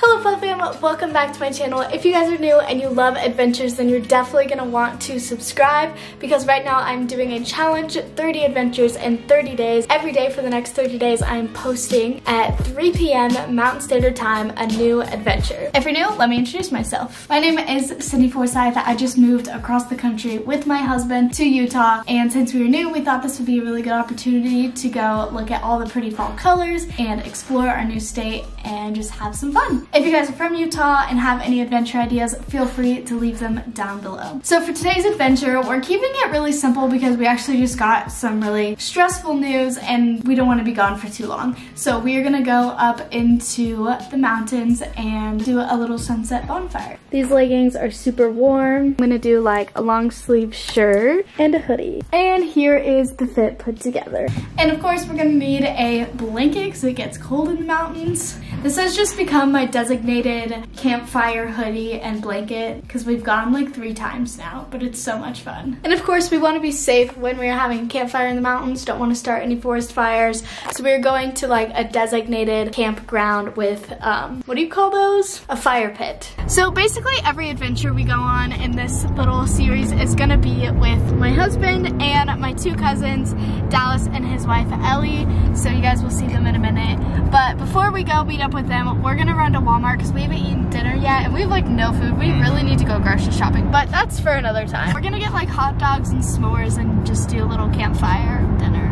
Hello Fun Fam, welcome back to my channel. If you guys are new and you love adventures, then you're definitely going to want to subscribe because right now I'm doing a challenge, 30 adventures in 30 days. Every day for the next 30 days, I'm posting at 3 p.m. Mountain Standard Time a new adventure. If you're new, let me introduce myself. My name is Sydney Forsyth. I just moved across the country with my husband to Utah, and since we were new, we thought this would be a really good opportunity to go look at all the pretty fall colors and explore our new state and just have some fun. If you guys are from Utah and have any adventure ideas, feel free to leave them down below. So for today's adventure, we're keeping it really simple because we actually just got some really stressful news and we don't want to be gone for too long. So we are gonna go up into the mountains and do a little sunset bonfire. These leggings are super warm. I'm gonna do like a long sleeve shirt and a hoodie. And here is the fit put together. And of course, we're gonna need a blanket because it gets cold in the mountains. This has just become my designated campfire hoodie and blanket because we've gone like three times now, but it's so much fun. And of course, we want to be safe when we're having campfire in the mountains, don't want to start any forest fires. So we're going to like a designated campground with, um, what do you call those? A fire pit. So basically every adventure we go on in this little series is gonna be with my husband and my two cousins, Dallas and his wife, Ellie. So you guys will see them in a minute. But before we go meet up with them, we're gonna run to Walmart because we haven't eaten dinner yet and we have like no food. We really need to go grocery shopping, but that's for another time. We're gonna get like hot dogs and s'mores and just do a little campfire dinner.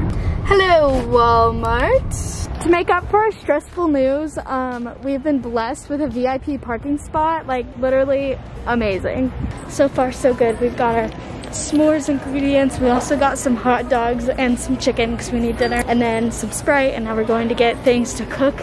Hello, Walmart. To make up for our stressful news, um, we've been blessed with a VIP parking spot, like literally amazing. So far, so good. We've got our s'mores ingredients. We also got some hot dogs and some chicken because we need dinner, and then some Sprite, and now we're going to get things to cook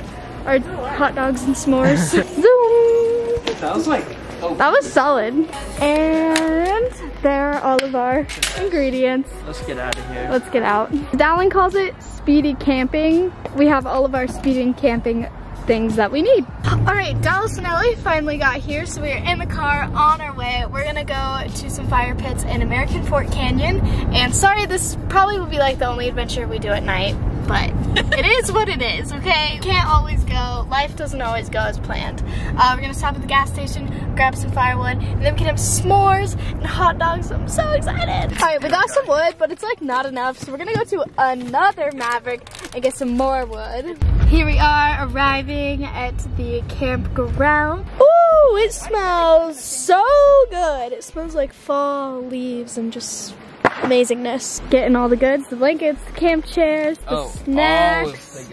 our hot dogs and s'mores. Zoom! That was like, oh, That was solid. And there are all of our ingredients. let's get out of here. Let's get out. Dallin calls it speedy camping. We have all of our speeding camping things that we need. All right, Dallas and Ellie finally got here, so we're in the car on our way. We're gonna go to some fire pits in American Fork Canyon. And sorry, this probably will be like the only adventure we do at night, but it is what it is, okay? You can't always go, life doesn't always go as planned. Uh, we're gonna stop at the gas station, grab some firewood, and then we can have s'mores and hot dogs. I'm so excited. All right, we got some wood, but it's like not enough, so we're gonna go to another Maverick and get some more wood. Here we are arriving at the campground. Ooh, it smells so good. It smells like fall leaves and just amazingness. Getting all the goods, the blankets, the camp chairs, the Oh, snacks.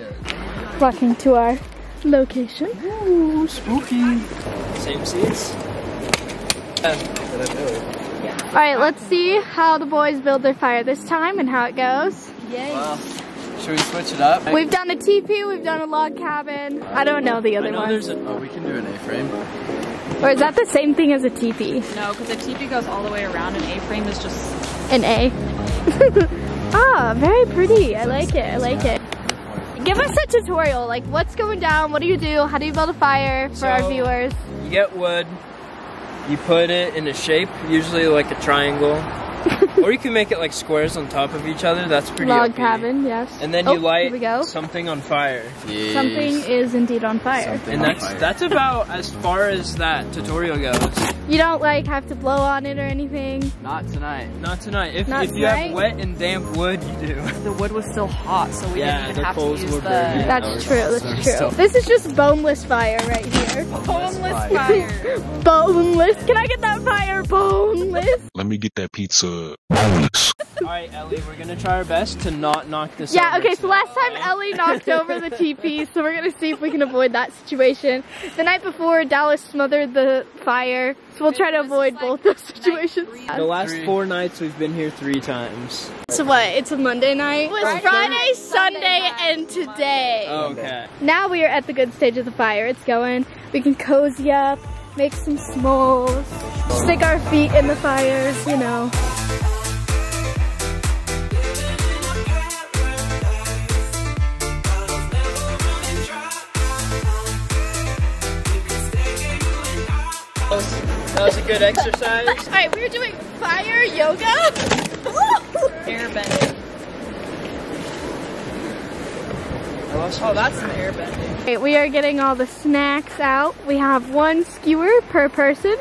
Walking to our location. Ooh, spooky. Same seats? Yeah. All right, let's see how the boys build their fire this time and how it goes. Wow. Should we switch it up? We've done a teepee, we've done a log cabin. I don't know the other know ones. there's a, oh, we can do an A-frame. Or is that the same thing as a teepee? No, because a teepee goes all the way around, and A-frame is just An A. ah, very pretty. I like it. I like it. Give us a tutorial. Like, what's going down? What do you do? How do you build a fire for our viewers? You get wood, you put it in a shape, usually like a triangle. or you can make it like squares on top of each other, that's pretty Log OP. cabin, yes. And then Oh, you light we go. something on fire. Something is indeed on fire. And that's that's about as far as that tutorial goes. You don't like have to blow on it or anything. Not tonight. Not tonight. If, Not if you tonight? have wet and damp wood, you do. the wood was still hot, so we Yeah, didn't the even have to use were the burning. That's true. That's true. This is just boneless fire right here. boneless fire. Boneless. Can I get that fire boneless? Let me get that pizza boneless. Alright, Ellie, we're gonna try our best to not knock this Yeah, over okay, so last time Ellie knocked over the teepee, so we're gonna see if we can avoid that situation. The night before, Dallas smothered the fire, so we'll try to avoid like both those situations. three. The last Three. four nights we've been here three times. So what, it's a Monday night? It was Friday, Friday, Sunday Sunday, night, and today. Okay. Now we are at the good stage of the fire. It's going. We can cozy up, make some s'mores, stick our feet in the fires, you know. That was a good exercise. All right, we were doing fire yoga. Airbending. I lost Oh, that's some airbending. Okay, we are getting all the snacks out. We have one skewer per person.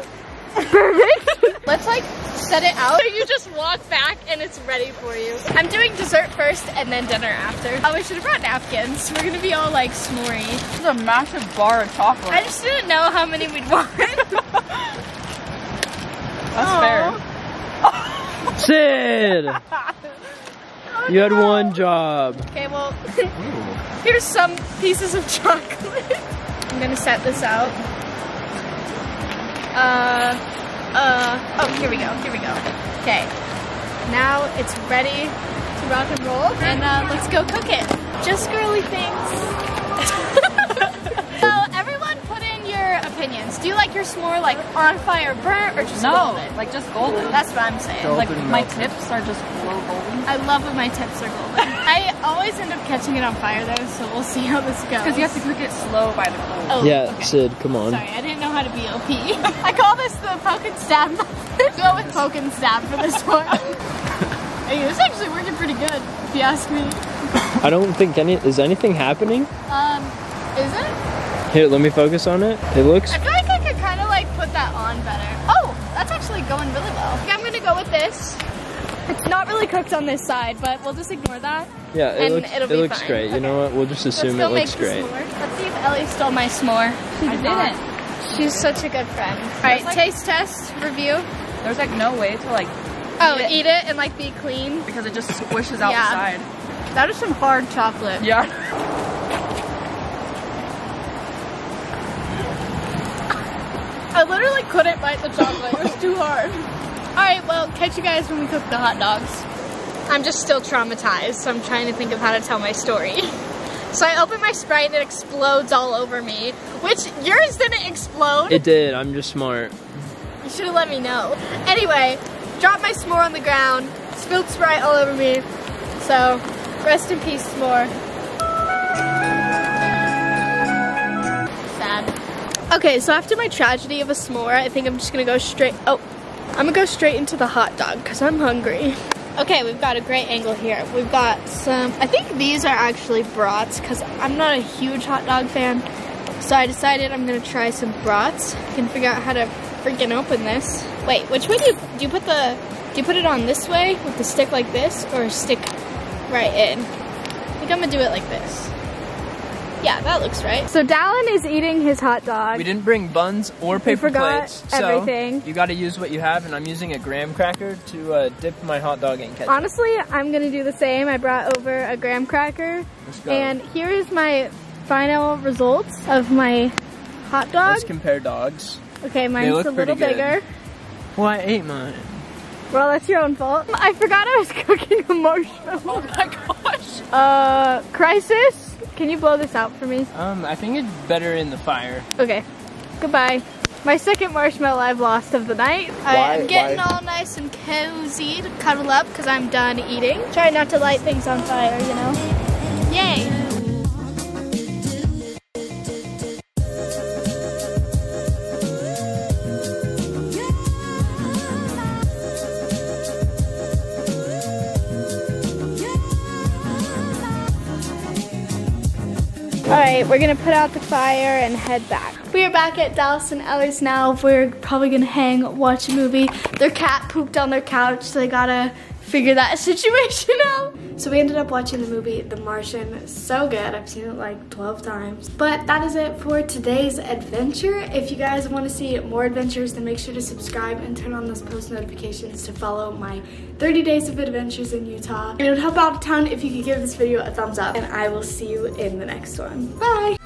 Perfect. Let's like set it out. So you just walk back and it's ready for you. I'm doing dessert first and then dinner after. Oh, we should have brought napkins. We're gonna be all like s'morey. This is a massive bar of chocolate. I just didn't know how many we'd want. That's fair. Syd! You had one job. Okay, well, here's some pieces of chocolate. I'm gonna set this out. Uh, uh, oh, here we go, here we go. Okay, now it's ready to rock and roll, and uh, let's go cook it. Just girly things. so, everyone put in your opinions. Do you like your s'more like on fire, burnt, or just No, golden? like just golden. That's what I'm saying. like my melted. tips are just glow golden. I love when my tips are golden. I always end up catching it on fire though, so we'll see how this goes. Because you have to cook it slow by the coals. Oh, Yeah, okay. Syd, come on. Sorry, I didn't know how to be OP. I call this the poke and stab method. Go with poke and stab for this one. hey, this is actually working pretty good, if you ask me. I don't think any is anything happening. Um, is it? Here, let me focus on it. It looks I feel like I could kind of like put that on better. Oh, that's actually going really well. Okay, I'm gonna go with this. It's not really cooked on this side, but we'll just ignore that. yeah, it And looks it'll it be looks fine. great. You know what? We'll just assume Let's it go make looks the great. s'more. Let's see if Ellie stole my s'more. She I did not. didn't. She's such a good friend. All right, like- taste test, review. There's like no way to like, Oh, Eat it. eat it and like be clean. because it just squishes out Yeah. the side. That is some hard chocolate. Yeah. I literally couldn't bite the chocolate. It was too hard. All right, well, catch you guys when we cook the hot dogs. I'm just still traumatized, so I'm trying to think of how to tell my story. So I open my Sprite and it explodes all over me, which yours didn't explode. It did. I'm just smart. You should have let me know. Anyway, dropped my s'more on the ground, spilled Sprite all over me. So, rest in peace, s'more. Sad. Okay, so after my tragedy of a s'more, I think I'm just gonna go straight. Oh, I'm gonna go straight into the hot dog because I'm hungry. Okay, we've got a great angle here. We've got some. I think these are actually brats because I'm not a huge hot dog fan. So I decided I'm gonna try some brats. I can figure out how to freaking open this. Wait, which way do you do you put the do you put it on this way with the stick like this or stick right in? I think I'm gonna do it like this. Yeah, that looks right. So Dallin is eating his hot dog. We didn't bring buns or paper forgot plates, so everything. you got to use what you have. And I'm using a graham cracker to uh, dip my hot dog in ketchup. Honestly, I'm gonna do the same. I brought over a graham cracker, Let's go. and here is my final results of my hot dog. Let's compare dogs. Okay, mine's look a little good. bigger. Well, I ate mine. Well, that's your own fault. I forgot I was cooking a marshmallow. Oh my gosh. Uh, Crisis, can you blow this out for me? Um, I think it's better in the fire. Okay, goodbye. My second marshmallow I've lost of the night. I, am getting all nice and cozy to cuddle up because I'm done eating. Try not to light things on fire, you know? Yay! We're gonna put out the fire and head back. We are back at Dallas and Ellie's now. We're probably gonna hang, watch a movie. Their cat pooped on their couch, so they gotta figure that situation out. So we ended up watching the movie The Martian. So good. I've seen it like 12 times. But that is it for today's adventure. If you guys want to see more adventures, then make sure to subscribe and turn on those post notifications to follow my 30 days of adventures in Utah. And it would help out a ton if you could give this video a thumbs up. And I will see you in the next one. Bye!